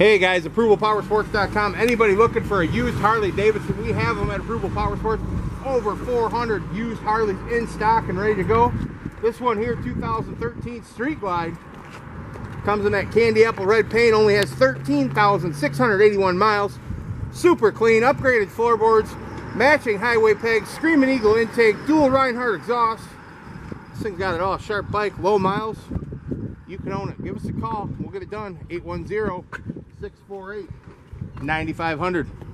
Hey guys, ApprovalPowersports.com. Anybody looking for a used Harley Davidson? We have them at Approval Power Sports. Over 400 used Harleys in stock and ready to go. This one here, 2013 Street Glide, comes in that candy apple red paint. Only has 13,681 miles. Super clean, upgraded floorboards, matching highway pegs, Screaming Eagle intake, dual Rinehart exhaust. This thing's got it all. Sharp bike, low miles. You can own it. Give us a call. We'll get it done. 810 648 9500.